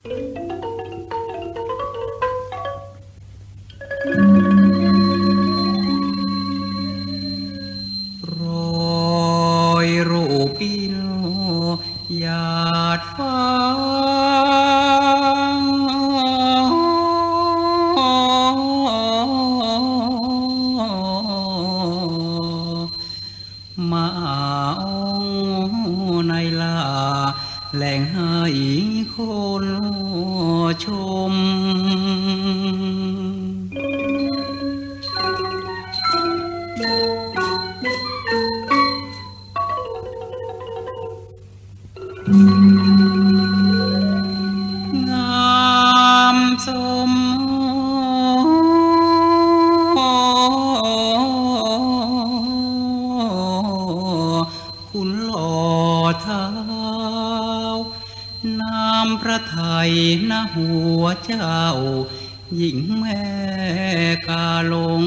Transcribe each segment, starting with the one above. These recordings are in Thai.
รอยรูปอินหยาดฟ้า คนชม พระไทยนะหัวเจ้า หญิงแม่กาหลง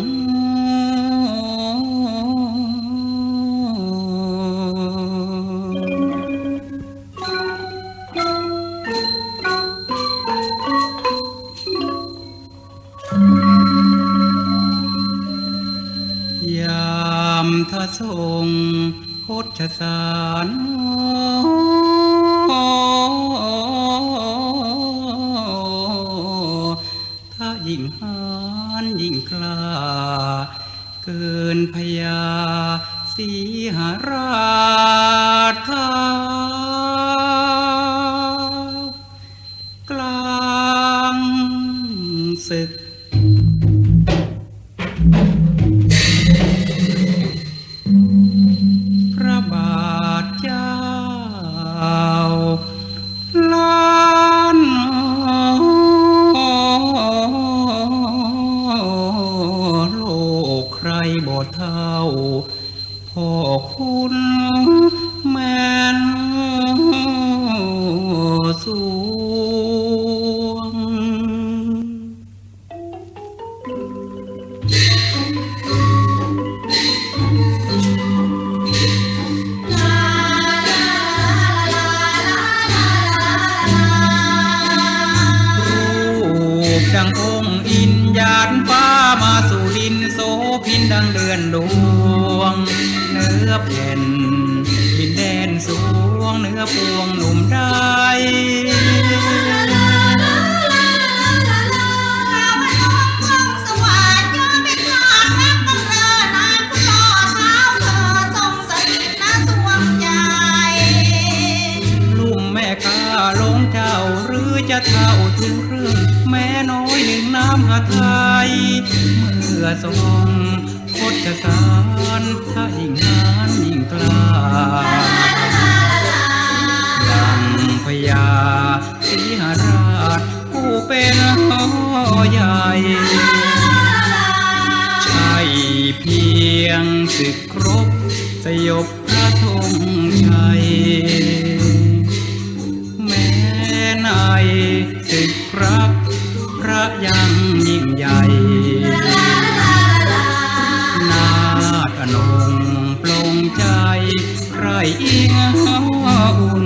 ยามทะทรงพจสาร ยิ่งหานยิ่งกล้า เกินพยาสีหาราชกลางศึก บ่เท่าพ่อคุณแม่นสวงรูดังองค์อิ ดังเดือนดวง เนื้อแผ่นดินแดนสวงเนื้อพวงหนุ่มได้จะเท่าถึงครึ่งแม่น้อยหนึ่งน้ำหาไทยเมื่อทรง จกสารถ้ายิ่งานยิ่งกล้าดังพญาศรีหราชผู้เป็นห่อใหญ่ใช่เพียงศึกครบสยบพระธงชัยแม้ในศึกรักพระยา อิงอุ่น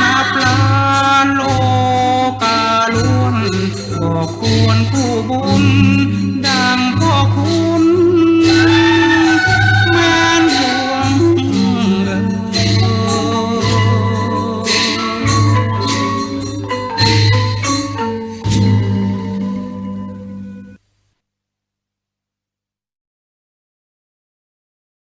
นับล้านโลกาล้วนก็ควรผู้บุญ